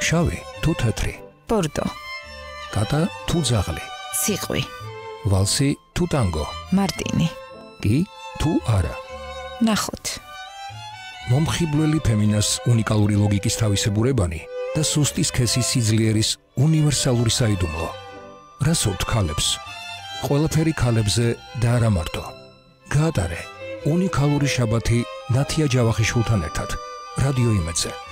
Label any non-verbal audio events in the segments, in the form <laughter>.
შავი თუ თეთრი? ბორდო. კატა თუ ძაღლი? ციყვი. ვალსი თუ ტანგო? მარტინი. კი თუ არა? ნახოთ. მომხიბვლელი ფემინას უნიკალური ლოგიკის თავისებურებანი და სუსტის ქესის სიძლიერის უნივერსალური საიდუმლო. რასოთ ქალებს? ყველაფერი ქალებზე და არა მარტო. გაატარე უნიკალური შაბათი ნათია ჯავახიშვილთან ერთად. რადიო იმედზე.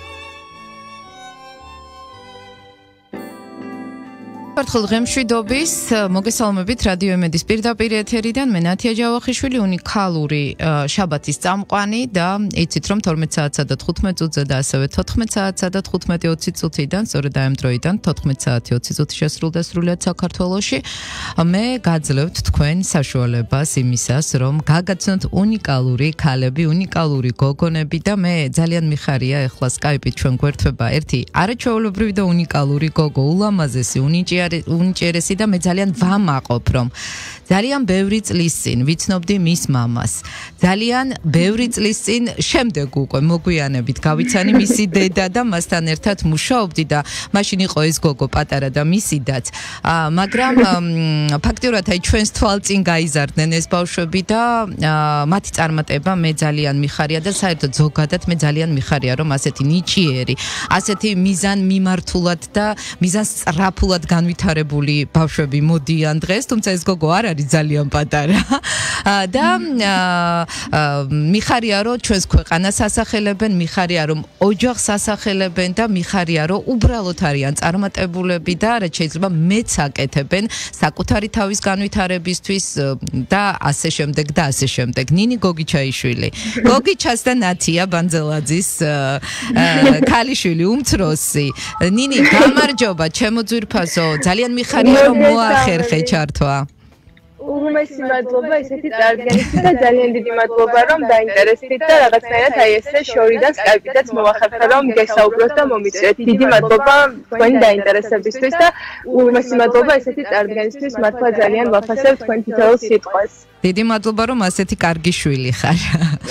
ფერთხელ ღემშვიდობის მოგესალმებით რადიო ემედის პირდაპირ ეთერიდან. მე ნათია ჯავახიშვილი უნიკალური შაბათის წამყვანი და იცით რომ 12 საათსა და 15 წუთზე და ასევე 14 საათსა და 15-20 წუთიდან სწორედ ამ დროიდან 14 საათი 20 წუთი შესრულდა სრულიად საქართველოში მე გაძლევთ თქვენ საშუალებას იმისას რომ გაგაცნოთ უნიკალური ქალები უნიკალური გოგონები და მე ძალიან მიხარია ეხლა Skype-ით ჩვენ გვერდება ერთი არაჩვეულებრივი და უნიკალური გოგო ულამაზესი უნიჭი უნჭერესი და მე ძალიან ვამაყობ რომ ძალიან ბევრი წლის წინ ვიცნობდი მის მამას. ძალიან ბევრი წლის წინ შემდეგ უკვე მოგვიანებით გავიცანი მისი დედა და მასთან ერთად მუშაობდი და მაშინ იყო ეს გოგო პატარა და მისი დაც. აა მაგრამ ფაქტიურად აი ჩვენს თვალწინ გაიზარდნენ ეს ბავშვები და მათი წარმატება მე ძალიან მიხარია და საერთოდ ზოგადად მე ძალიან მიხარია რომ ასეთი ნიჭიერი, ასეთი მიზან მიმართულად და მიზან სწრაფულად განვითარებული ბავშვები მოდიან დღეს, თუმცა ეს გოგო არ არის არის ძალიან პატარა და მიხარია რომ ჩვენს ქვეყანას ასახელებენ, მიხარია რომ ოჯახს ასახელებენ და მიხარია რომ უბრალოდ არიან წარმატებულები და რაც შეიძლება მეც აკეთებენ საკუთარი თავის განვითარებისთვის და ასე შემდეგ და ასე შემდეგ. ნინი გოგიჩაიშვილი. <laughs> გოგიჩას და ნათია ბანძელაძის ქალიშვილი უმცროსი. ნინი გამარჯობა, ჩემო ძვირფასო, ძალიან მიხარია რომ მოახერხე ჩართვა. უღმესი მადლობა ესეთი წარდგენისთვის და ძალიან დიდი მადლობა რომ დაინტერესდით და რაღაცნაირად აი ესე შორიდან სკაიპიდაც მოვახერხე რომ გესაუბროთ და მომიწვიეთ. დიდი მადლობა თქვენი დაინტერესებისთვის და უღმესი მადლობა ესეთი წარდგენისთვის მართლა ძალიან ვაფასებ თქვენ თითოეულ სიტყვას. დიდი მადლობა რომ ასეთი კარგი შვილი ხარ.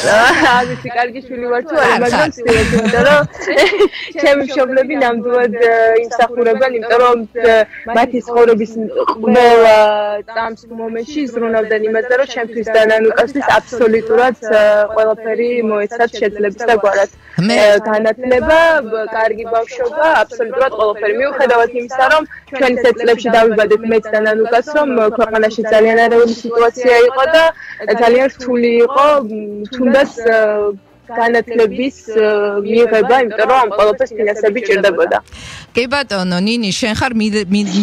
<laughs> ასეთი კარგი შვილი ვარ თუ არა, მაგრამ ვცდილობ, იმიტომ რომ <laughs> ჩემი მშობლები ნამდვილად იმსახურებენ, იმიტომ რომ მათი ცხოვრების ყველა წამს მომენტში ზრუნავდნენ იმაზე, რომ ჩემთვის და ნანუკასთვის აბსოლუტურად ყველაფერი მოეცათ შეძლებს და გვარად. მე განათლება, კარგი ბავშვობა, აბსოლუტურად ყველაფერი. მიუხედავად იმისა, რომ ჩვენ ეს წლებში დავიბადეთ მეც და ნანუკას, რომ ქვეყანაში ძალიან არეული სიტუაცია იყო და ძალიან რთული იყო, თუნდაც განათლების მიღება, იმიტომ რომ ამ ყოველთვის ფინანსები ჭირდებოდა. კი ბატონო, ნინი, შენ ხარ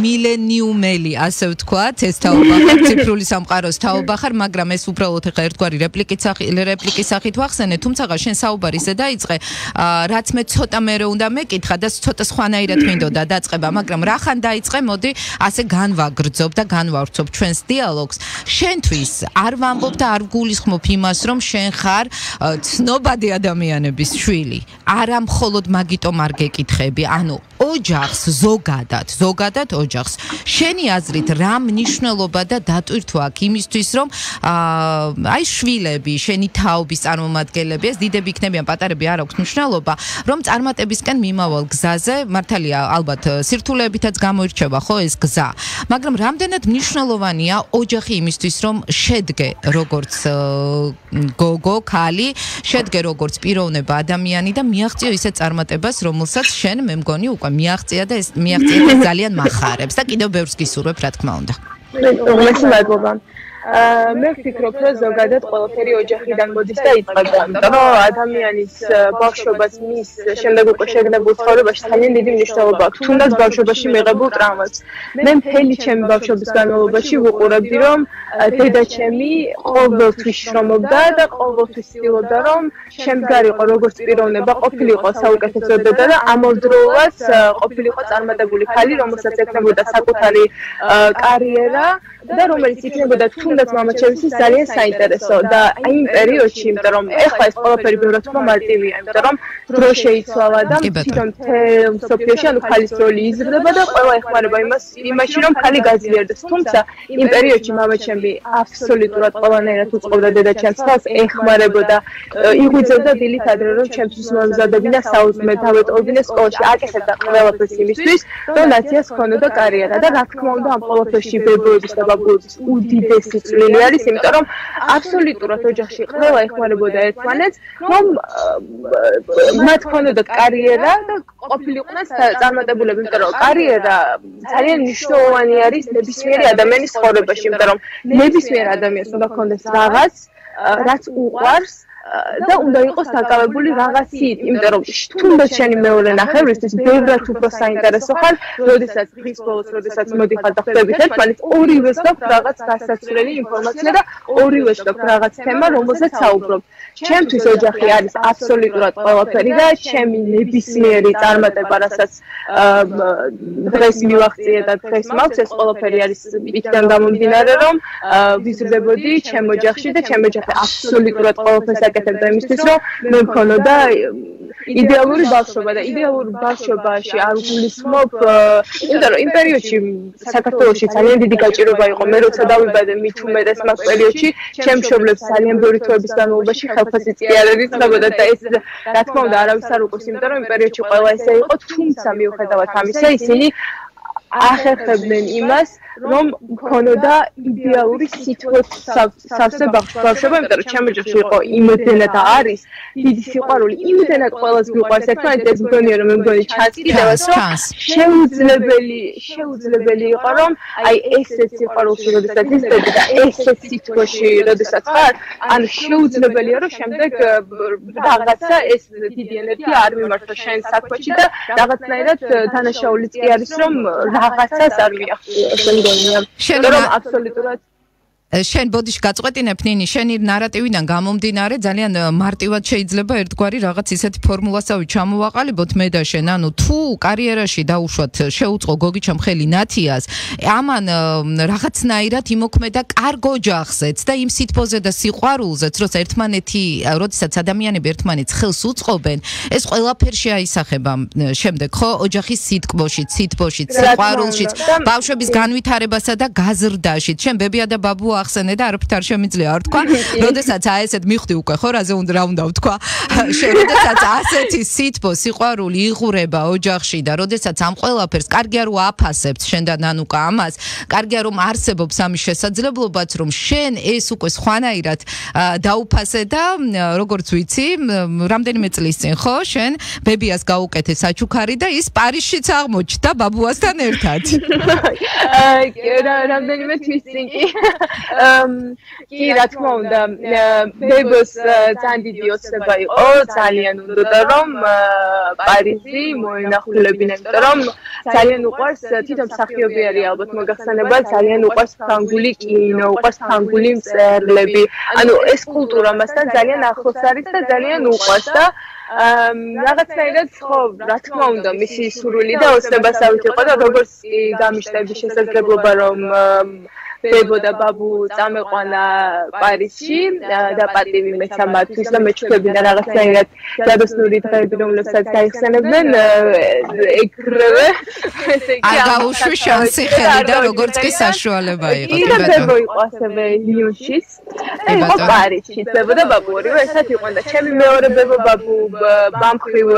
მილენიუმელი, ასე ვთქვათ, ეს თაობა ხარ <laughs> ციფრული სამყაროს თაობა ხარ, მაგრამ ეს უბრალოდ ხა ერთგვარი რეპლიკის სახით, რეპლიკის სახით ვახსენე, თუმცა შენ საუბარი ზე დაიწყე, რაც მე ცოტა მერე უნდა მეკითხა და ცოტა სხვანაირად მინდოდა დაწყება, მაგრამ რახან დაიწყე, მოდი ასე განვაგრძობ და განვავრცობ ჩვენს დიალოგს. შენთვის არ ვამბობ და არ გულისხმობ იმას, რომ შენ ხარ ცნობა მზადი ადამიანების შვილი არა მხოლოდ მაგიტომ არ გეკითხები. ანუ ოჯახს ზოგადად ზოგადად ოჯახს. შენი აზრით რა მნიშვნელობა და დატვირთვა აქვს იმისთვის რომ აი შვილები შენი თაობის წარმომადგენლები ეს დიდები იქნებიან პატარები არ აქვს მნიშვნელობა რომ წარმატებისკენ მიმავალ გზაზე მართალია ალბათ სირთულეებითაც გამოირჩევა ხო ეს გზა. მაგრამ რამდენად მნიშვნელოვანია ოჯახი იმისთვის რომ შედგე როგორც გოგო ქალი შედგე როგორც პიროვნება ადამიანი და მიაღწიო ისე წარმატებას, რომელსაც შენ მე მგონი უკვე მიაღწია და ეს მიაღწია ძალიან מחარებს და კიდევ ბევრს გისურვებ, რა თქმა უნდა. მე მადლობა. მე ვფიქრობ, რომ ზოგადად ყველაფერი ოჯახიდან მოდის და იწყება. იმიტომ რომ ადამიანის ბავშვობას მის შემდეგ უკვე შეგნებულ ცხოვრებაში ძალიან დიდი მნიშვნელობა აქვს. თუნდაც ბავშვობაში მიღებულ ტრავმას. მე მთელი ჩემი ბავშვობის განმავლობაში ვუყურებდი, რომ დედა ჩემი ყოველთვის შრომობდა და ყოველთვის ცდილობდა, რომ შემდგარიყო როგორც პიროვნება, ყოფილიყო საუკეთესო დედა და ამავდროულად ყოფილიყო წარმატებული ქალი, რომელსაც ექნებოდა საკუთარი კარიერა და რომელიც იქნებოდა თუ თუნდაც მამაჩემისთვის ძალიან საინტერესო და აი იმ პერიოდში, იმიტომ რომ ეხლა ეს ყველაფერი ბევრად უფრო მარტივია, იმიტომ რომ დრო შეიცვალა და თვითონ სოფიოში ანუ ხალის როლი იზრდება და ყველა ეხმარება იმას იმაში რომ ხალი გაძლიერდეს. თუმცა იმ პერიოდში მამაჩემი აბსოლუტურად ყველანაირად უწყობდა დედაჩემს ხელს, ეხმარებოდა, იღვიძებდა დილით ადრე რომ ჩემთვის მომზადებინა საუზმე დავეტოვებინა სკოლაში, აკეთებდა ყველაფერს იმისთვის, რომ ნაციას ქონოდა კარიერა. და რა თქმა უნდა ამ ყველაფერში ბებოების და ბაბუების უდიდესი წვლილი არის, იმიტომ რომ აბსოლუტურად ოჯახში ყველა ეხმარებოდა ერთმანეთს, რომ მათ ქონოდა კარიერა და ყოფილიყვნენ წარმატებულები, იმიტომ რომ კარიერა. ძალიან მნიშვნელოვანი არის ნებისმიერი ადამიანის ცხოვრებაში, იმიტომ რომ ნებისმიერ ადამიანს უნდა ქონდეს რაღაც რაც უყვარს და უნდა იყოს დაკავებული რაღაცით, იმიტომ რომ თუნდაც შენი მეორე ნახევრისთვის ბევრად უფრო საინტერესო ხარ, როდესაც დღის ბოლოს, როდესაც მოდიხარ და ხვდებით ერთმანეთს, ორივეს გაქვს რაღაც გასაცვლელი ინფორმაცია და ორივეს გაქვს რაღაც თემა, რომელზეც საუბრობ. ჩემთვის ოჯახი არის აბსოლუტურად ყველაფერი და ჩემი ნებისმიერი წარმატება, რასაც დღეს მივახციე და დღეს მაქვს, ეს ყველაფერი არის იქიდან გამომდინარე, რომ ვიზრდებოდი ჩემ ოჯახში და ჩემ ოჯახი აბსოლუტურად ყველაფერს აკეთებდა იმისთვის, რომ მე მქონოდა იდეალური ბავშვობა და ideალურ ბავშვობაში არ გულისხმობ, იმიტომ რომ იმ პერიოდში საქართველოში ძალიან დიდი გაჭირობა იყო, მე როცა დავიბადე მით უმეტეს მას პერიოდში, ჩემ მშობლებს ძალიან ბევრი თვეების განმავლობაში ხელფასი წიარები წდებოდა და ეს რა თქმა უნდა არავის არ უყურს, იმიტომ რომ იმ პერიოდში ყველა ესე იყო, თუმცა მიუხედავად ამისა, ისინი ახერხებდნენ იმას, რომ მქონოდა იდეალური სავსე ბავშვობა, იმიტომ რომ ჩემი ჯერ იყო იმედენა და არის დიდი სიყვარული, იმედენა ყველას მიყვარს ერთმანეთს ეს მგონია რომ მე მგონი ჩაწკიდებას რომ შეუძლებელი შეუძლებელი იყო რომ აი ესეც სიყვარულში როდესაც ისწრები და ესეც სიტყვაში როდესაც ხარ, ანუ შეუძლებელია რომ შემდეგ რაღაცა ეს დიდი ენერგია არ მიმართოს შენ საქმეში და რაღაცნაირად დანაშაულიც კი არის რომ რაღაცას არ მიახსოვს მგონია. რომ აბსოლუტურად შენ ბოდიში გაწყვეტინებ ნინი შენი ნარატივიდან გამომდინარე ძალიან მარტივად შეიძლება ერთგვარი რაღაც ისეთი ფორმულასავი ჩამოვაყალიბოთ მე და შენ ანუ თუ კარიერაში დაუშვათ შეუწყო გოგიჩამ ხელი ნათიას ამან რაღაცნაირად იმოქმედა კარგ ოჯახზეც და იმ სიტფოზე და სიყვარულზეც როცა ერთმანეთი როდესაც ადამიანები ერთმანეთს ხელს უწყობენ ეს ყველაფერში აისახება შემდეგ ხო? ოჯახის სიტკბოში სიტფოში სიყვარულში ბავშვების განვითარებასა და გაზრდაში შენ ბებია და ბაბუა ახსენე და არაფერ არ შემიძლია არ თქვა. <laughs> როდესაც აი ესეთ მიხვდი უკვე ხო რაზე უნდა რა უნდა ვთქვა. <laughs> <laughs> როდესაც ასეთი სიტბო სიყვარული იღურება ოჯახში და როდესაც ამ ყველაფერს კარგია რომ აფასებთ შენ და ნანუკა ამას, კარგია რომ არსებობს ამის შესაძლებლობაც რომ შენ ეს უკვე სხვანაირად დაუფასე და როგორც ვიცი, რამდენიმე წლის წინ ხო შენ ბებიას გაუკეთე საჩუქარი და ის პარიზშიც აღმოჩნდა ბაბუასთან ერთად. აი რამდენიმე თვის წინ კი კი რა თქმა უნდა ბებოს ძალიან დიდი ოცნება იყო ძალიან უნდა რომ პარიზი მოინახულებინა იმიტომ რომ ძალიან უყვარს თვითონ მსახიობი არის ალბათ მოგახსენება ძალიან უყვარს ფრანგული კინო უყვარს ფრანგული მწერლები. ანუ ეს კულტურა მასთან ძალიან ახლოს არის და ძალიან უყვარს და რაღაცნაირად ხო რა თქმა უნდა მისი სურვილი და ოცნებასავით იყო და როგორც გამიშტები შესაძლებლობა რომ ბებო და ბაბუ წამეყვანა პარიზში და პატივი მეცა მათთვის და მეჩქებინა რაღაცნაირად გადასნური დღეები რომლებსაც გაიხსენებდნენ <laughs> ეგრევე. <laughs> ესე იგი აგაუშვი შანსი ხელი და როგორც კი საშუალება იყო კი ბებო იყო ასევე ნიუშის იყო პარიზში ბებო და ბაბუ ორივე ერთად იყვნენ და ჩემი მეორე ბებო ბაბუ ბამხრივ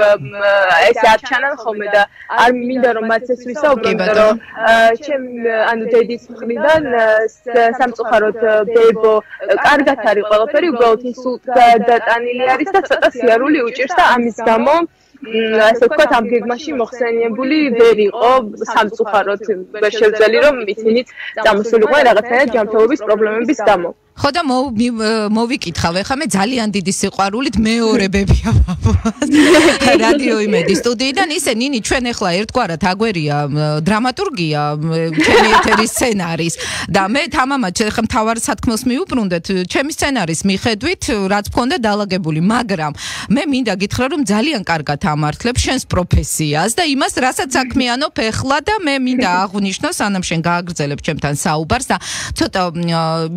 ესე არ ჩანან ხოლმე და არ მინდა რომ მათ ეს ვისაუბროთ რომ ჩემ ანუ დედის მხრიდან სამწუხაროდ ბებო კარგად არის ყველაფერი უბრალოდ ის დატანილი არის და ცოტა სიარული უჭირს და ამის გამო ასე ვთქვათ ამ გეგმაში მოხსენიებული ვერ იყო სამწუხაროდ ვერ შევძელი რომ მითინით წამოსულიყო რაღაცაა ჯანმრთელობის პრობლემების გამო ხო და მოვიკითხავ ახლა მე ძალიან დიდი სიყვარულით მეორებებია <laughs> რადიო იმედი სტუდიიდან. ისე ნინი ჩვენ ახლა ერთგვარად აგვერია დრამატურგია ჩემი ეთერის სცენარის. და მე თამამად ახლა მთავარ სათქმელს მიუბრუნდეთ ჩემი სცენარის მიხედვით რაც მქონდა დაალაგებული მაგრამ მე მინდა გითხრა რომ ძალიან კარგად ამართლებ შენს პროფესიას და იმას რასაც საქმიანობ ახლა და მე მინდა აღვნიშნო სანამ შენ გააგრძელებ ჩემთან საუბარს და ცოტა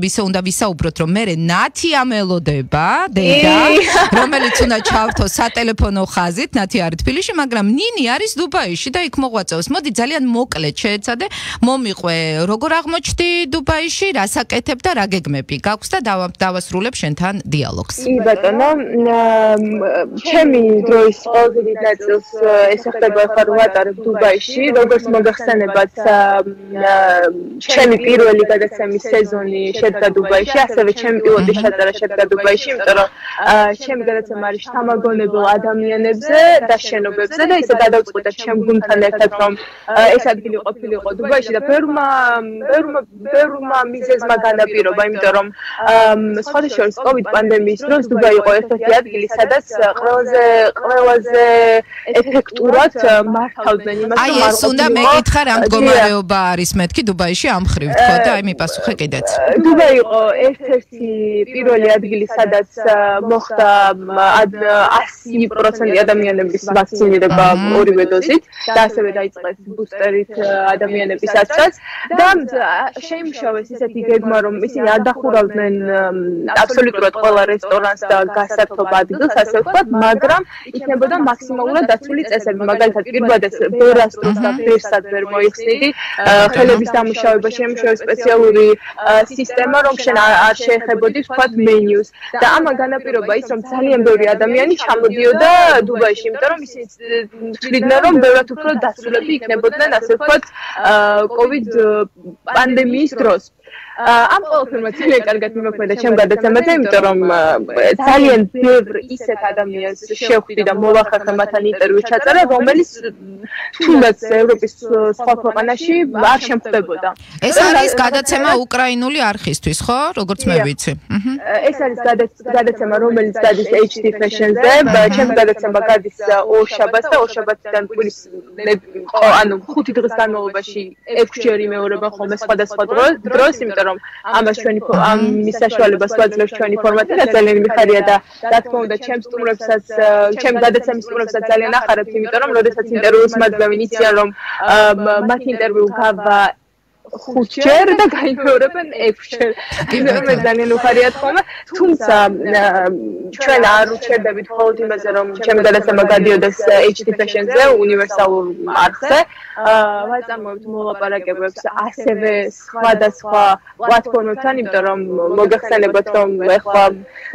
ისე უნდა ვისა ვისაუბროთ რომ მე ნათია მელოდება დედა რომელიც უნდა ჩავთო სატელეფონო ხაზით ნათი არის თბილისში მაგრამ ნინი არის დუბაიში და იქ მოღვაწეობს. მოდი ძალიან მოკლედ შეეცადე მომიყვე როგორ აღმოჩნდი დუბაიში რასაკეთებ და რა გეგმები. გაქვს და დავასრულებ შენთან დიალოგს. კი ბატონო. ჩემი დროის ყოველდღიური ნაწილს ესახება ხარ ვატარებ დუბაიში როგორც მოგახსენებათ ჩემი პირველი გადაცემის სეზონი შედგა დუბაიში ასევე ჩემი პილოტი შეწერა შედგა დუბაიში, იმიტომ რომ ჩემი გადაცემა არის თამაგონებელ ადამიანებზე და შენობებზე და ისე გადავწყვიტე ჩემ გუნდთან ერთად რომ ეს ადგილი ყოფილიყო დუბაიში და ფერმა ფერმა ფერმა მიზეზმა განაპირობა, იმიტომ რომ სხვათა შორის COVID პანდემიის დროს დუბაი იყო ერთ-ერთი ადგილი, სადაც ყველაზე ყველაზე ეფექტურად მართავდნენ იმას, რომ აი ეს უნდა მეკითხა რა მდგომარეობა არის მეთქი დუბაიში ამ ხრივ თქო და აი მიპასუხე კიდეც. დუბაი იყო ერთ-ერთი პირველი ადგილი, სადაც მოხდა 100% ადამიანების ვაქცინირება ორივე დოზით. და ასევე დაიწყეს ბუსტერით ადამიანების აცაც და შეიმშავეს ისეთი გეგმა, რომ ისინი არ დახურავდნენ აბსოლუტურად ყველა რესტორანს და გასართობ ადგილს, ასე ვთქვათ, მაგრამ იქნებოდა მაქსიმალურად დაცული წესები, მაგალითად, პირველად ბერასტროს და ბერსად ვერ მოიხსნიდი, ხელების დამუშავება შეიმშავეს სპეციალური სისტემა, რომ შენ არ შეეხებოდი ვთქვათ მენიუს და ამან განაპირობა ის რომ ძალიან ბევრი ადამიანი ჩამოდიოდა დუბაიში იმიტომ რომ ისინი თვლიდნენ რომ ბევრად უფრო დასრულები იქნებოდნენ ასე ვთქვათ კოვიდ პანდემიის დროს ამ ყველაფერმა ძალიან კარგად მიმოქმედა ჩემ გადაცემაზე, იმიტომ რომ ძალიან ბევრ ისეთ ადამიანს შევხვდი და მოვახერხე მათთან ინტერვიუ ჩაწერა, რომელიც თუნდაც ევროპის სხვა ქვეყანაში არ შემხდებოდა. ეს არის გადაცემა უკრაინული არქისტვის, ხო? როგორც მე ვიცი. ეს არის გადაცემა, რომელიც გადის HD Fashion-ზე, ჩემ გადაცემა გადის ორ შაბათს და ორ შაბათიდან კვირის ანუ ხუთი დღის განმავლობაში ექვსჯერ იმეორება ხოლმე სხვადასხვა დროს, იმიტომ რომ ამას ჩვენი ამ მის საშუალებას ვაძლევს ჩვენი ფორმატი და ძალიან მიხარია და რა თქმა უნდა ჩემს სტუმრებსაც ჩემ გადაცემის სტუმრებსაც ძალიან ახარებთ იმიტომ რომ როდესაც ინტერვიუს მაგდავ ინიციან რომ მათ ინტერვიუ გავა ხუთჯერ და გაიმეორებენ ექვსჯერ. ისე მე ძალიან უხარია თქმა, თუმცა ჩვენ არ უჩერდებით მხოლოდ იმაზე, რომ ჩემი გადაცემა გადიოდეს HD Fashion-ზე, უნივერსალურ არხზე. აა ვაწარმოებთ მოლაპარაკებებს ასევე სხვადასხვა პლატფორმებთან, იმიტომ რომ მოგეხსენებათ, რომ ეხლა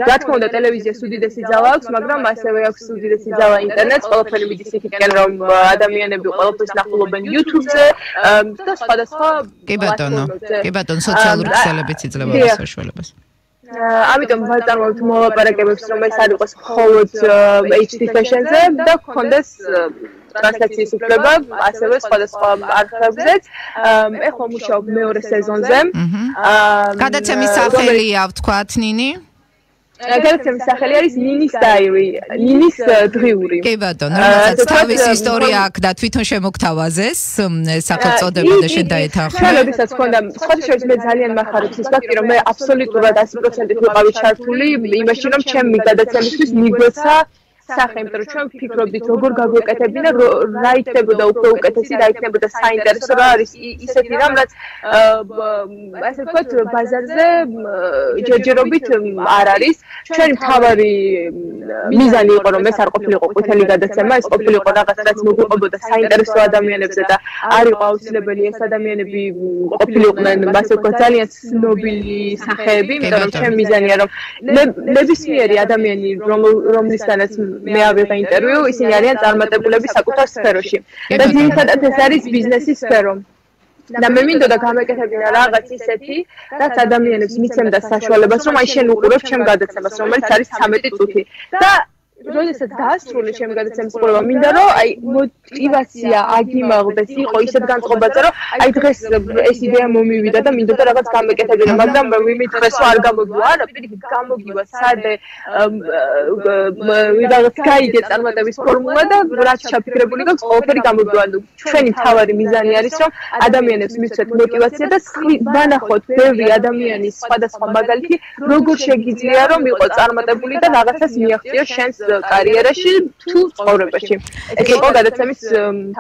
რა თქმა უნდა ტელევიზიას უდიდესი ძალა აქვს, მაგრამ ასევე აქვს უდიდესი ძალა ინტერნეტს, ყველაფერი მიდის იქიდან, რომ ადამიანები ყველაფერს ნახულობენ YouTube-ზე და სხვადასხვა კი ბატონო კი ბატონო სოციალური ქსელებიც იძლევა საშუალებას. ამიტომ ვაწარმოებთ მოლაპარაკებებს რომ ეს არ იყოს მხოლოდ HD fashion-ზე და გქონდეს ტრანსლაციის უფლება ასევე სხვადასხვა არხებზეც. ეხლა მუშაობ მეორე სეზონზე. აა გადაცემის სახელია ვთქვათ ნინი გადაცემის სახელი არის ნინის დაირი, ნინის დღიური. კი ბატონო, რომელსაც თავის ისტორია აქვს და თვითონ შემოგთავაზეს სახელწოდება და შენ დაეთანხმე. ხელებისაც ხონდა, სხვა შორის მე ძალიან מחარებს ის ფაქტი, რომ მე აბსოლუტურად 100%-ით ვიყავი ჩართული იმაში, რომ ჩემი გადაცემისთვის მიგვეცა სახე, იმიტომ რომ ჩვენ ვფიქრობდით როგორ გაგვეკეთებინა, რა იქნებოდა უფრო უკეთესი, რა იქნებოდა საინტერესო რა არის ისეთი რამ, რაც ასე ვთქვათ, ბაზარზე ჯერჯერობით არ არის. ჩვენი მთავარი მიზანი იყო რომ ეს არ ყოფილიყო ყვითელი გადაცემა, ეს ყოფილიყო რაღაც რაც მოგვიყვებოდა საინტერესო ადამიანებზე და არ იყო აუცილებელი ეს ადამიანები ყოფილიყვნენ, ასე ვთქვათ, ძალიან ცნობილი სახეები, იმიტომ რომ ჩემი მიზანია რომ ნებისმიერი ადამიანი რომლისთანაც მე ავიღე ინტერვიუ, ისინი არიან წარმატებულები საკუთარ სფეროში. და ძირითადად ეს არის ბიზნესის სფერო. და მე მინდოდა გამეკეთებინა რაღაც ისეთი, რაც ადამიანებს მიცემდა საშუალებას, რომ აი შენ უყურებ ჩემ გადაცემას, რომელიც არის 13 წუთი. და როდესაც დაასრულე ჩემი გადაცემისყურება, მინდა რომ აი мотивация აგიმაღდეს, იყო ისეთ განწყობაზე, რომ აი დღეს ეს იდეა მომივიდა და მინდოდა რაღაც გამეკეთებინა, მაგრამ ვიმითხრეს რომ არ გამოგივა, არა, პირიქით გამოგივა სადე რაღაც გაიგე წარმატების ფორმულა და რაც შეფიქრებული გაქვს, ყველაფერი გამოგივა. ჩვენი მთავარი მიზანი არის რომ ადამიანებს მივცეთ мотивация და ვანახოთ ბევრი ადამიანის სხვადასხვა მაგალითი, როგორ შეიძლება რომ იყო წარმატებული და რაღაცას მიაღწიოს შენს კარიერაში თუ ცხოვრებაში. ეს იყო გადაცემის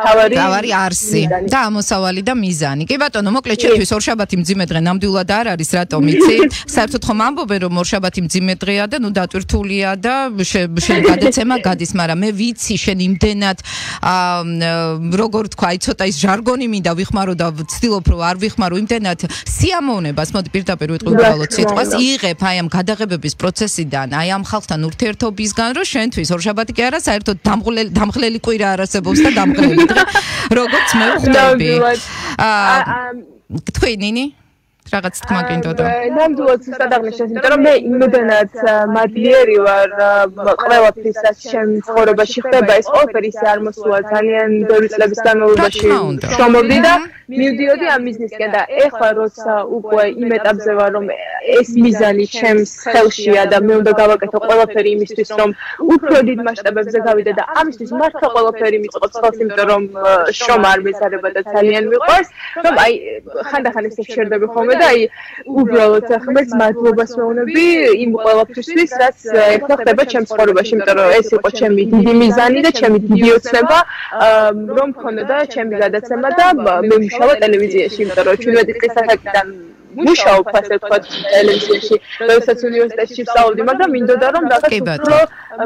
თავარი თავარი არსი და ამოსავალი და მიზანი. კი ბატონო, მოკლედ ჩემთვის ორშაბათი მძიმე დღე ნამდვილად არ არის, რატომ იცი? <coughs> საერთოდ ხომ ამბობენ რომ ორშაბათი მძიმე დღეა და ნუ დატვირთულია და შენ გადაცემა გადის, მაგრამ მე ვიცი შენ იმდენად როგორ თქვა, აი ცოტა ის ჟარგონი მინდა ვიხმარო და ვცდილობ რომ არ ვიხმარო იმდენად სიამოვნებას, მოდი პირდაპირ ვიტყვი უბრალოდ სიტყვას, იღებ აი ამ გადაღებების პროცესიდან, აი ამ ხალხთან ურთიერთობისგან, რომ შენთვის ორშაბათი კი არა, საერთოდ დამღლელი დამღლელი კვირა არასებობს და დამღლელი დღე. <laughs> როგორც მე ვხვდები. აა თქვი ნინი? რაღაც თქმა გინდოდა. ნამდვილად სადაღნიშნოს, იმიტომ რომ მე იმდენად მადლიერი ვარ ყველაფრისაც ჩემ ცხოვრებაში ხდება ეს ყველაფერი ისე არ მოსულა ძალიან ბევრი წლების განმავლობაში. შრომობდი და მივდიოდი ამ მიზნისკენ და ეხლა როცა უკვე იმ ეტაპზე ვარ რომ ეს მიზანი ჩემს ხელშია და მე უნდა გავაკეთო ყველაფერი იმისთვის რომ უფრო დიდ მასშტაბებზე გავიდე და ამისთვის მართლა ყველაფერი მიწყობს ხელს იმიტომ რომ შრომა არ მეზარება და ძალიან მიყვარს რომ აი ხანდახან ესე შერდები ხოლმე და აი უბრალოდ ხმებს მადლობას ვეუბნები იმ ყველაფრისთვის რაც ეხლა ხდება ჩემს ცხოვრებაში იმიტომ რომ ეს იყო ჩემი დიდი მიზანი და ჩემი დიდი ოცნება რომ მქონოდა ჩემი გადაცემა და მე მუშაობა ტელევიზიაში, იმიტომ რომ 17 წლის ასაკიდან მუშაობ ასე ვთქვათ ტელევიზიაში, როდესაც უნივერსიტეტში ვსწავლობდი, მაგრამ მინდოდა რომ რაღაც უფრო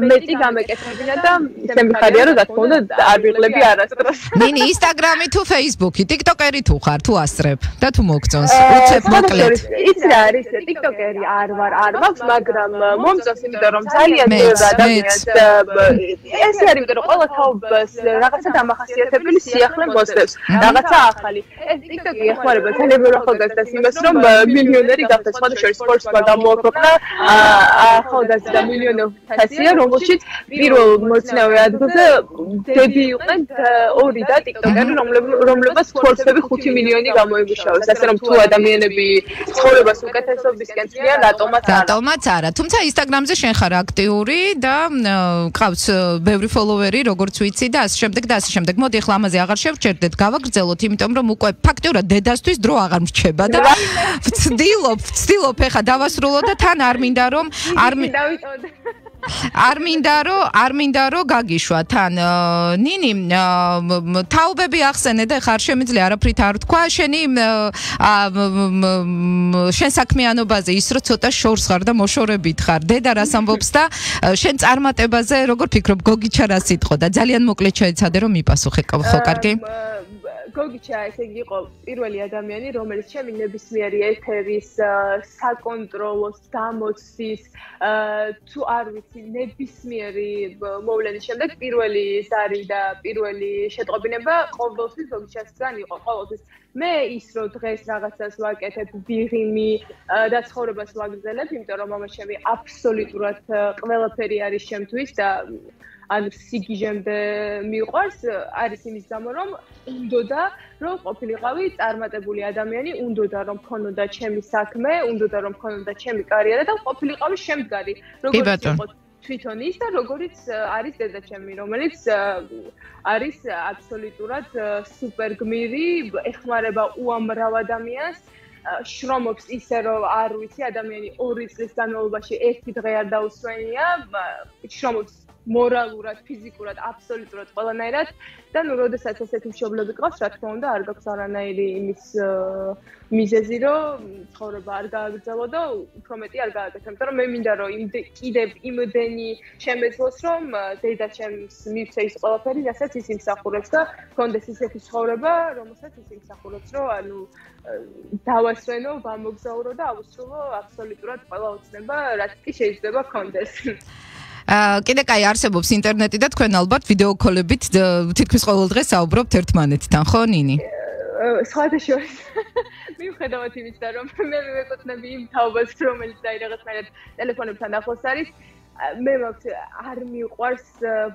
მეტი გამეკეთებინა და ისე მიხარია რომ რა თქმა უნდა არ ვიღლები არასდროს. ნინი, ინსტაგრამი თუ ფეისბუქი, ტიკტოკერი თუ ხარ, თუ ასწრებ? და თუ მოგწონს, უცებ მოკლედ. იცი რა არის, ტიკტოკერი არ ვარ, არ მაქვს, მაგრამ მომწონს, იმიტომ რომ ძალიან ბევრი ადამიანს ეს არის, იმიტომ რომ ყველა თაობას რაღაცა დამახასიათებელი სიახლე მოსდევს, რაღაცა ახალი. ეს ტიკტოკი ეხმარება ძალიან ბევრი ახალგაზრდას იმას, რომ მილიონერი გახდეს, სხვა შორის სპორტსმა გამოაქვეყნა ახალგაზრდა და მილიონერ ფასია, რომელშიც პირველ მოწინავე ადგილზე დები იყვნენ ორი და ტიკტოკერი, რომლებსაც ფორსები 5 მილიონი გამოიმუშავეს, ასე რომ თუ ადამიანები ცხოვრებას უკეთესობისკენ წიან, რატომაც არა. რატომაც არა. თუმცა ინსტაგრამზე შენ ხარ აქტიური და ყავს ბევრი ფოლოვერი, როგორც ვიცი და ასე შემდეგ და ასე შემდეგ. მოდი ახლა ამაზე აღარ შევჩერდეთ, გავაგრძელოთ, იმიტომ რომ უკვე ფაქტიურად დედასთვის დრო აღარ მრჩება და ვცდილობ, ვცდილობ ახლა დავასრულო და თან არ მინდა რომ არ არ მინდა რომ არ მინდა რომ გაგიშვა თან ნინი თაობები ახსენე და ხარ შემიძლია არაფრით არ თქვა შენი შენ საქმიანობაზე ის რომ ცოტა შორს ხარ და მოშორებით ხარ დედა რას ამბობს და შენ წარმატებაზე როგორ ფიქრობ? გოგიჩა რა სიტყვა და ძალიან მოკლედ შეეცადე რომ მიპასუხე ხო კარგი გოგიჩა ესე იგი იყო პირველი ადამიანი რომელიც ჩემი ნებისმიერი ეთერის საკონტროლოს გამოცდის თუ არ ვიცი ნებისმიერი მოვლენის შემდეგ პირველი ზარი და პირველი შეტყობინება ყოველთვის გოგიჩასგან იყო ყოველთვის. მე ის რომ დღეს რაღაცას ვაკეთებ ბიღიმი და ცხოვრებას ვაგრძელებ იმიტომ რომ მამაშემი აბსოლუტურად ყველაფერი არის შემთვის და ან სიგიჟემდე მიყვარს არის იმის გამო რომ უნდოდა რომ ყოფილიყავი წარმატებული ადამიანი უნდოდა რომ ქონოდა ჩემი საქმე უნდოდა რომ ქონოდა ჩემი კარიერა და ყოფილიყავი შემდგარი როგორც იყო თვითონ ის და როგორიც არის დედა ჩემი რომელიც არის აბსოლუტურად სუპერ გმირი ეხმარება უამრავ ადამიანს შრომობს ისე რომ არ ვიცი ადამიანი 2 წლის განმავლობაში ერთი დღე არ დაუსვენია შრომობს მორალურად, ფიზიკურად, აბსოლუტურად ყველანაირად და ნუ როდესაც ესეთი მშობლები ყავს, რა თქმა უნდა, არ გაქვს არანაირი იმის მიზეზი, რომ ცხოვრება არ გააგრძელო და უფრო მეტი არ გააკეთო, იმიტომ რომ მე მინდა რომ კიდევ იმდენი შემეძლოს, რომ დედა ჩემს მივცე ის ყველაფერი, რასაც ის იმსახურებს და კონდეს ისეთი ცხოვრება, რომელსაც ის იმსახურებს, რომ ანუ დავასვენო, გამოგზაურო და ავუსრულო აბსოლუტურად ყველა ოცნება, რაც კი შეიძლება კონდეს. კიდე კაი არსებობს ინტერნეტი და თქვენ ალბათ ვიდეო კოლებით თითქმის ყოველ დღე საუბრობთ ერთმანეთთან, ხო ნინი? სხვადასხვა <laughs> მიუხედავად იმისა, რომ მე მეკუთვნები იმ თაობას, რომელიც აი რაღაცნაირად ტელეფონებთან ახლოს არის, მე მაქვს არ მიყვარს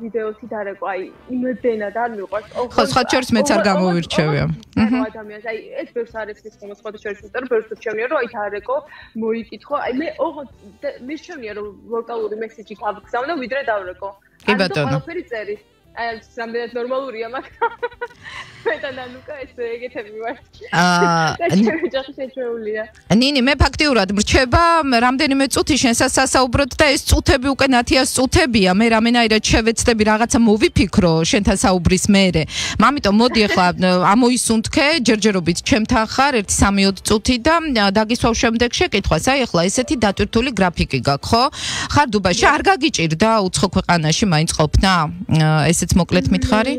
ვიდეოთი დარეკვა, აი იმდენად არ მიყვარს. ხო, სხვა შორს მეც არ გამოვირჩევია. აჰა. ადამიანს, აი ეს ბევრს არის ის ხომ სხვა შორს, იმიტომ რომ ბევრს ვჩვენია რომ აი დარეკო, მოიკითხო, აი მე ოღონდ მირჩევნია რომ ვოკალური მესიჯი გავგზავნო ვიდრე დავრეკო. კი ბატონო. ყველაფერი წერის. აი რამდენად ნორმალურია მაგრამ მე და ნანუკა ეს ეგეთები ვარ. აა ჩემი ჯახი შეჩეულია ნინი მე ფაქტიურად მრჩება რამდენიმე წუთი შენსაც სასაუბროთ და ეს წუთები უკვე ნათიას წუთებია. მე რამენაირად შევეცდები რაღაცა მოვიფიქრო შენთან საუბრის მერე. მამიტომ მოდი ახლა ამოისუნთქე ჯერჯერობით ჩემთან ხარ 1-3 წუთი და დაგისვავ შემდეგ შეკითხვას აი ახლა ესეთი დატვირთული გრაფიკი გაქვს ხო? ხარ დუბაში არ გაგიჭირდა უცხო ქვეყანაში მაინც ყოფნა ეს ესეც მოკლედ მითხარი?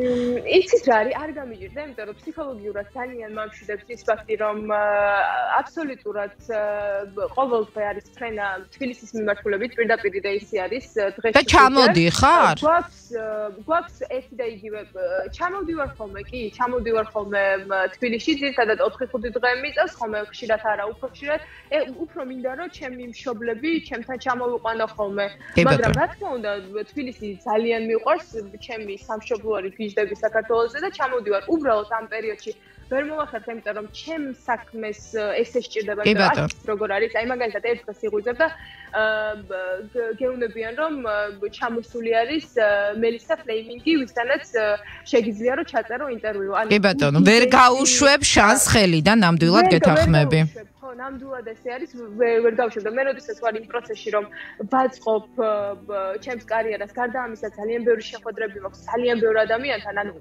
იცით რა არის? არ გამიჯერდა, იმიტომ რომ ფსიქოლოგიურად ძალიან მომშვიდებს ის ფაქტი, რომ აბსოლუტურად ყოველდღე არის ფრენა თბილისის მიმართულებით პირდაპირ და ისი არის დღეს. და ჩამოდი ხარ? გვაქვს გვაქვს ერთი და იგივე ჩამოდივარ ხოლმე, კი, ჩამოდივარ ხოლმე თბილისში, ძირთადად 4-5 დღე მიწევს ხოლმე, ხშირად არა, უფრო ხშირად. ე უფრო მინდა რომ ჩემი მშობლები ჩემთან ჩამოვიყვანო ხოლმე. მაგრამ რა თქმა უნდა, თბილისი ძალიან მიყვარს ჩემი ჩემი სამშობლო არის ფიჟდები საქართველოსზე და ჩამოდივარ უბრალოდ ამ პერიოდში. ვერ მოვახერხე იმიტომ რომ ჩემ საქმეს ესე სჭირდება იმიტომ როგორ არის. აი მაგალითად ერთ დღეს იღუძებ და გეუნებიან რომ ჩამოსული არის მელისა ფლეიმინგი ვისთანაც შეგიძლია რომ ჩაწერო ინტერვიუ. ანუ კი ბატონო ვერ გაუშვებ შანს ხელი და ნამდვილად გეთანხმები ხო ნამდვილად ესე არის ვერ დავშვებ და მე როდესაც ვარ იმ პროცესში რომ ვაწყობ ჩემს კარიერას გარდა ამისა ძალიან ბევრი შეხვედრები მაქვს ძალიან ბევრ ადამიანთან ანუ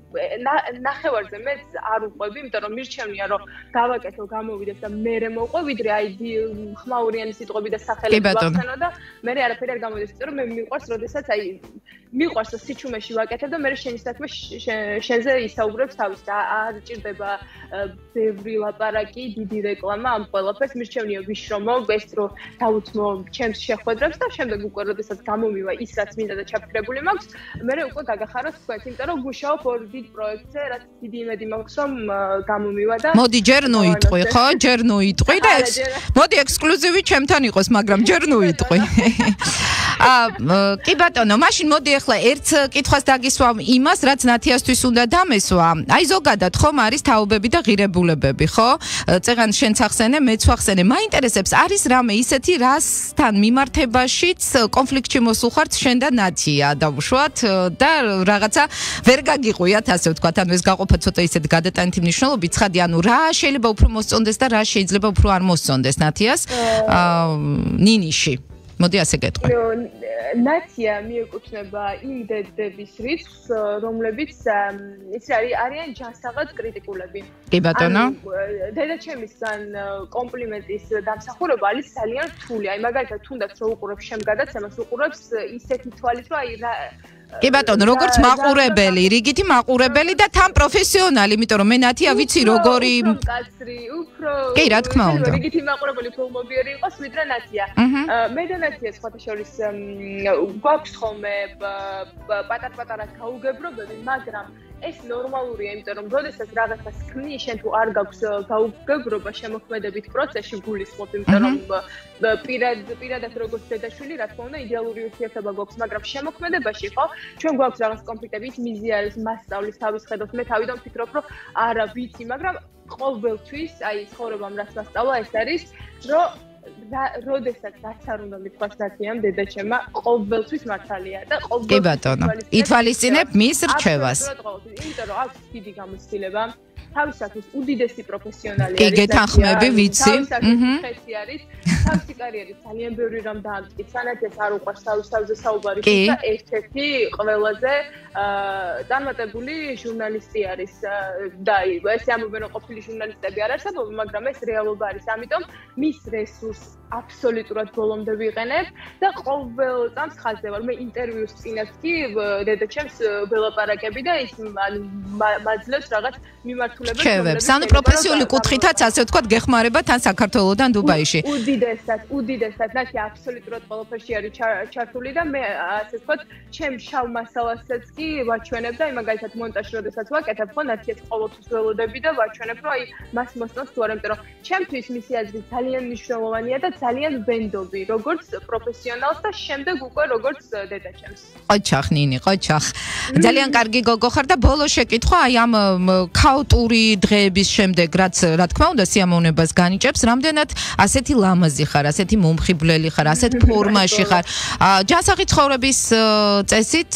ნახევარზე მე არ უყვები იმიტომ რომ მირჩევნია რომ გავაკეთო გამოვიდეს და მე მე მოყვე ვიდრე აი ხმაურიანი სიტყვები და სახელები ვახსენო და მე არაფერი არ გამოვიდეს იმიტომ რომ მე მიყვარს როდესაც აი მიყვარს სიჩუმეში ვაკეთებ და მე შენი საქმე შენზე ისაუბრებს თავის და არ ჭირდება ბევრი ლაპარაკი დიდი რეკლამა ამ ყველა ყველაფერს მირჩევნია ვიშრომო, ეს რო დაუთმო ჩემს შეხვედრებს და შემდეგ უკვე როდესაც გამომივა ის რაც მინდა და ჩაფიქრებული მაქვს, მე უკვე გაგახაროთ თქვენ, იმიტომ რომ გუშაობ ორ დიდ პროექტზე, რაც დიდი იმედი მაქვს, რომ გამომივა და მოდი ჯერ ნუიტყვი, ხო? ჯერ <laughs> ნუიტყვი და ეს მოდი ექსკლუზივი ჩემთან იყოს, მაგრამ ჯერ <laughs> ნუიტყვი. აა კი ბატონო, მაშინ მოდი ახლა ერთ კითხვას დაგისვამ იმას, რაც ნათიასთვის უნდა დამესვა. აი ზოგადად ხომ არის თაობები და ღირებულებები, ხო? წეგან შენც ახსენე, მეც ვახსენე, მაინტერესებს არის რამე ისეთი, რასთან მიმართებაშიც კონფლიქტში მოსულ ხართ შენ და ნათია დავუშვათ და რაღაცა ვერ გაგიყვიათ ასე ვთქვათ, ანუ ეს გაყოფა ცოტა ისეთ გადატანითი მნიშვნელობით, ცხადი, ანუ რა შეიძლება უფრო მოსწონდეს და რა შეიძლება უფრო არ მოსწონდეს ნათიას? აა ნინიში მოდი ასე გეტყვი. ნაცია მიეკუთვნება იმ დედების რიცხვს, რომლებიც ის არის არიან ჯანსაღად კრიტიკულები. კი ბატონო. დედაჩემისგან კომპლიმენტის დამსახურება არის ძალიან რთული. აი მაგალითად თუნდაც რო უყურებს შემგადაცემას, უყურებს ისეთი თვალით, რომ აი კი ბატონო, როგორც მაყურებელი, რიგითი მაყურებელი და თან პროფესიონალი, იმიტომ რომ მე ნათია ვიცი როგორი კაცრი, უფრო კი, რა თქმა უნდა. რიგითი მაყურებელი ფილმობიერი იყოს, ვიდრე ნათია. მე და ნათია სხვათა შორის გვაქვს ხოლმე პატარ-პატარა გაუგებრობები, მაგრამ ეს ნორმალურია, იმიტომ რომ როდესაც რაღაცას ხმნი, შენ თუ არ გაქვს გაუგებრობა შემოქმედებით პროცესში გულისხმობ, იმიტომ რომ პირად პირადად როგორც დედაშვილი, რა თქმა უნდა, იდეალური ურთიერთობა გვაქვს, მაგრამ შემოქმედებაში ხო, ჩვენ გვაქვს რაღაც კომპიტების მიზი არის მასწავლის თავის ხედავს. მე თავიდან ვფიქრობ, რომ არა ვიცი, მაგრამ ყოველთვის, აი ცხოვრებამ რაც მასწავლა, ეს არის, რომ როდესაც რაც არ უნდა მithქვას დათიამ დედაჩემა ყოველთვის მართალია და ყოველთვის კი ბატონო ითვალისწინებ მის რჩევას იმიტომ რომ აქვს დიდი გამოცდილება თავისათვის უდიდესი პროფესიონალი არის. კი, გეთანხმები, ვიცი. აჰა. ხეთი არის. თავისი კარიერით ძალიან ბევრი რამ დაამტკიცა, ნათეს არ უყვარს თავის თავზე საუბარი და ერთ-ერთი ყველაზე აა დამატებული ჟურნალისტი არის და ეს ამობენ რომ ყოფილი ჟურნალისტები არ არსებობ, მაგრამ ეს რეალობა არის. ამიტომ მის რესურს აბსოლუტურად ბოლომდე ვიყენებ და ყოველ წამს ხაზზე ვარ. მე ინტერვიუს წინათ კი დედაჩემს ველაპარაკები და ის მაძლევს რაღაც მიმართულებას ჩევებს. ანუ პროფესიული კუთხითაც ასე ვთქვათ, გეხმარება თან საქართველოსთან დუბაიში. უდიდესი უდიდესად, უდიდესად, ნახე აბსოლუტურად ყველაფერში არის ჩართული და მე ასე ვთქვათ, ჩემ შავ მასალასაც კი ვაჩვენებ და იმაგალითად მონტაჟს როდესაც ვაკეთებ, ხო, ნახე ყოველთვის ველოდები და ვაჩვენებ, რომ აი მას მოსწონს თუ არა, იმიტომ რომ ჩემთვის მისი აზრი ძალიან მნიშვნელოვანია და ძალიან ვენდობი, როგორც პროფესიონალს და შემდეგ უკვე როგორც დედაჩემს. ყოჩახ ნინი, ყოჩახ. ძალიან კარგი გოგო ხარ და ბოლო შეკითხვა აი ამ ქაოტური დღეების შემდეგ, რაც რა თქმა უნდა სიამოვნებას განიჭებს, რამდენად ასეთი ლამაზი ხარ, ასეთი მომხიბვლელი ხარ, ასეთ ფორმაში ხარ. ჯანსაღი ცხოვრების წესით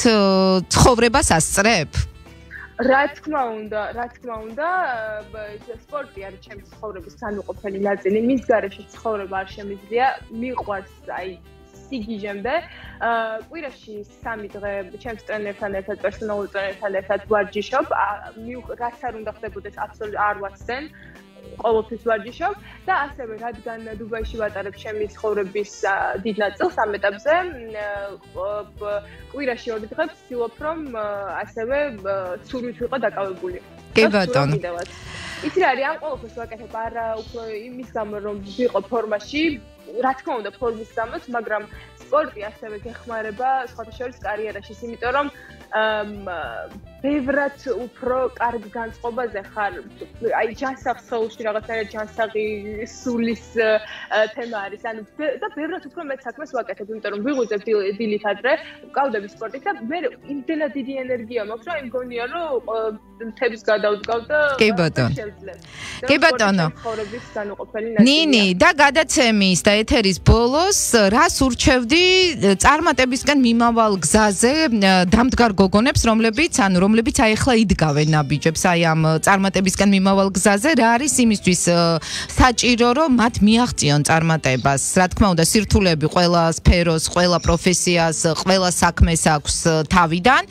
ცხოვრებას ასწრებ? რა თქმა უნდა, რა თქმა უნდა, სპორტი არის ჩემი ცხოვრების განუყოფელი ნაწილი. მის გარეშე ცხოვრება არ შემიძლია. მიყვარს აი სიგიჟემდე. აა კვირაში 3 დღე ჩემს ტრენერთან ერთად, პერსონალურ ტრენერთან ერთად ვარჯიშობ. რაც არ უნდა ხდებოდეს აბსოლუტურად არ ვაცდენ. ყოველთვის ვარჯიშობ და ასევე რადგან დუბაიში ვატარებ ჩემი ცხოვრების დიდ ნაწილს ამ ეტაპზე კვირაში ორი დღე ვცდილობ რომ ასევე ცურვით ვიყო დაკავებული. კი ბატონო. იცი რა არის ამ ყოველთვის ვაკეთებ არა უფრო იმის გამო რომ ვიყო ფორმაში რა თქმა უნდა ფორმის გამოც მაგრამ სპორტი ასევე გეხმარება სხვათა შორის კარიერაში იმიტომ რომ ბევრად უფრო კარგ განწყობაზე ხარ. აი ჯანსაღ სოულში რაღაცაა ჯანსაღი სულის თემა არის. ანუ და ბევრად უფრო მეც საქმეს ვაკეთებ, იმიტომ რომ ვიღუძებ დილით ადრე, ვკავდები სპორტით და მე იმდენად დიდი ენერგია მაქვს, რომ იმგონია, რომ თების გადავდგავ და კი ბატონო. კი ბატონო. ნინი და გადაცემის და ეთერის ბოლოს რას ურჩევდი წარმატებისგან მიმავალ გზაზე დამდგარ გოგონებს, რომლებიც ანუ რომლებიც აი ახლა იდგავენ ნაბიჯებს აი ამ წარმატებისგან მიმავალ გზაზე. რა არის იმისთვის საჭირო რომ მათ მიაღწიონ წარმატებას? რა თქმა უნდა სირთულეები ყველა სფეროს ყველა პროფესიას ყველა საქმეს აქვს თავიდან.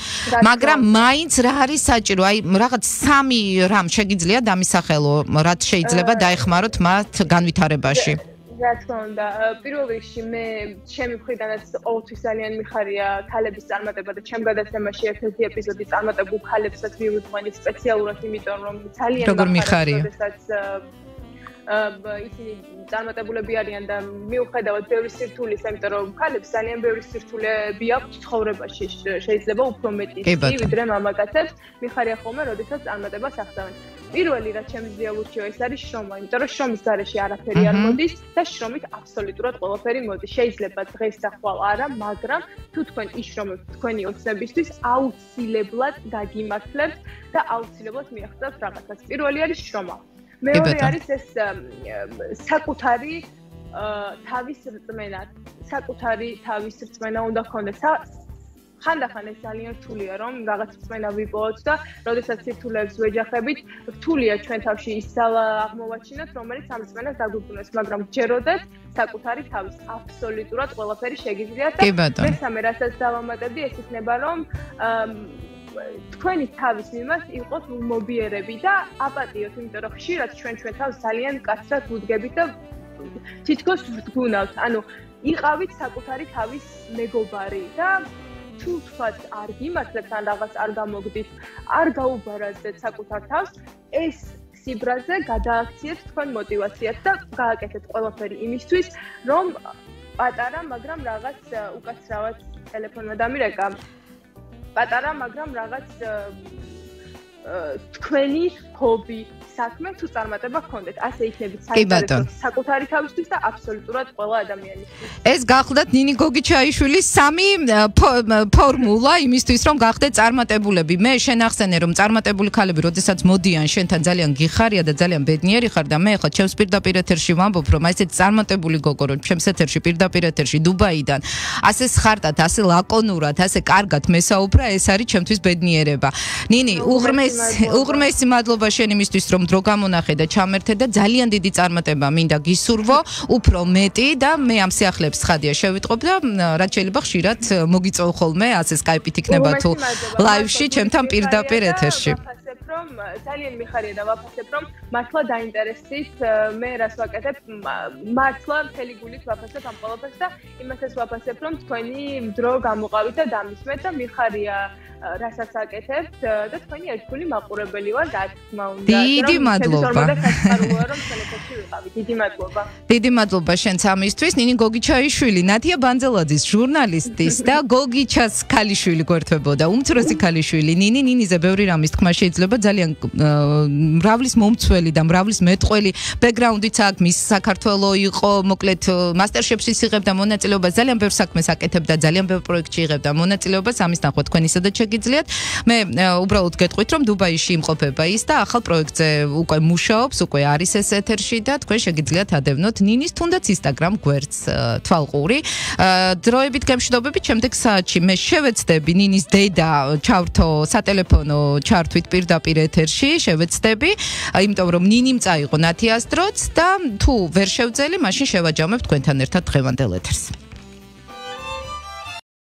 მაგრამ მაინც რა არის საჭირო? აი რაღაც სამი რამ შეგიძლია დამისახელო რაც შეიძლება დაეხმაროთ მათ განვითარებაში რა თქმა უნდა, პირველ რიგში მე ჩემი მხრიდანაც ყოველთვის ძალიან მიხარია ქალების წარმატება და ჩემ გადაცემაში ერთ-ერთი ეპიზოდი წარმატებულ ქალებსაც მივიყვანი სპეციალურად, იმიტომ რომ ძალიან როგორ მიხარია, როდესაც ისინი წარმატებულები არიან და მიუხედავად ბევრი სირთულის, ამიტომ რომ ქალებს ძალიან ბევრი სირთულეები აქვს ცხოვრებაში, შეიძლება უფრო მეტი, ვიდრე მამაკაცებს, მიხარია ხოლმე, როდესაც წარმატებას ახდავენ. პირველი რაც შემიძლია ვურჩიო ეს არის შრომა, იმიტომ რომ შრომის გარეშე არაფერი არ მოდის და შრომით აბსოლუტურად ყველაფერი მოდის. შეიძლება დღეს და ხვალ არა, მაგრამ თუ თქვენ იშრომებთ თქვენი ოცნებისთვის, აუცილებლად გაგიმართლებთ და აუცილებლად მიაღწევთ რაღაცას. პირველი არის შრომა. მეორე არის ეს საკუთარი თავის რწმენა, საკუთარი თავის რწმენა უნდა გქონდეს. ხანდახან ეს ძალიან რთულია, რომ რაღაც რწმენა ვიპოვოთ და როდესაც სირთულეებს ვეჯახებით, რთულია ჩვენ თავში ის ძალა აღმოვაჩინოთ, რომელიც ამ რწმენას დაგვიბრუნოს, მაგრამ ჯეროდეთ საკუთარი თავის აბსოლუტურად ყველაფერი შეგიძლიათ და მესამე რასაც დავამატებდი, ეს იქნება, რომ თქვენი თავის მიმართ იყოთ მობიერები და აპატიოთ, იმიტომ რომ ხშირად ჩვენ ჩვენ თავს ძალიან კაცრად ვუდგებით და თითქოს ვდგუნავთ. ანუ იყავით საკუთარი თავის მეგობარი და თუ თქვათ არ გიმართლებთ ან რაღაც არ გამოგდით, არ გაუბარაზდეთ საკუთარ თავს, ეს სიბრაზე გადააქციეთ თქვენ мотиваციას და გააკეთეთ ყველაფერი იმისთვის, რომ პატარა, მაგრამ რაღაც უკაცრავად ტელეფონმა დამირეკა. პატარა, მაგრამ რაღაც თქვენი ჰობი, საქმე თუ წარმატება გქონდეთ, ასე იქნებით საერთოდ საკუთარი თავისთვის და აბსოლუტურად ყველა ადამიანისთვის. ეს გახლდათ ნინი გოგიჩაიშვილის სამი ფორმულა იმისთვის, რომ გახდეთ წარმატებულები. მე შენ ახსენე, რომ წარმატებული ქალები, როდესაც მოდიან შენთან ძალიან გიხარია და ძალიან ბედნიერი ხარ და მე ხო ჩემს პირდაპირ ეთერში ვამბობ, რომ აი ეს წარმატებული გოგო, რომ ჩემს ეთერში პირდაპირ ეთერში დუბაიდან ასე ხარტად, ასე ლაკონურად, ასე კარგად მესაუბრა, ეს არის ჩემთვის ბედნიერება. ნინი, უღრმეს უღრმესი მადლობა შენ იმისთვის, რომ დრო გამონახე და ჩამერთე და ძალიან დიდი წარმატება მინდა გისურვო, უფრო მეტი და მე ამ სიახლეებს ხადია შევიტყობ და რაც შეიძლება ხშირად მოგიწევ ხოლმე, ასე Skype-ით იქნება თუ live-ში, ჩემთან პირდაპირ ეთერში. რომ ძალიან მიხარია და ვაფასებ რომ მართლა დაინტერესით მე რას ვაკეთებ? მართლა მთელი გულით ვაფასებ ამ ყოველფერს და იმასაც ვაფასებ რომ თქვენი დრო გამოყავით და დამისმეთ და მიხარია რასაც აკეთებთ და თქვენი ერთგული მაყურებელი ვარ და თქმა უნდა დიდი მადლობა. დიდი მადლობა. დიდი მადლობა შენც ამისთვის. ნინი გოგიჩაიშვილი ნათია ბანძელაძის ჟურნალისტის და გოგიჩას ქალიშვილი გვერდებოდა უმცროსი ქალიშვილი ნინი ნინიზე ბევრი რამის თქმა შეიძლება. ძალიან მრავლის მომცველი და მრავლის მეტყველი ბექგრაუნდიც აქვს მის საქართველო იყო მოკლედ მასტერშეფში იღებდა მონაწილეობას ძალიან ბევრ საქმეს აკეთებდა ძალიან ბევრ პროექტში იღებდა მონაწილეობას. ამის ნახვა თქვენისა და შეგიძლიათ მე უბრალოდ გეტყვით რომ დუბაიში იმყოფება ის და ახალ პროექტზე უკვე მუშაობს უკვე არის ეს ეთერში და თქვენ შეგიძლიათ ადევნოთ ნინის თუნდაც ინსტაგრამ გვერდს თვალყური. დროებით გემშვიდობებით შემდეგ საათში მე შევეცდები ნინის დედა ჩავრთო სატელეფონო ჩართვით პირდაპირ ეთერში შევეცდები. იმიტომ რომ ნინიმ წაიღო ნათიას დროც და თუ ვერ შევძელი მაშინ შევაჯამებ თქვენთან ერთად დღევანდელ ეთერს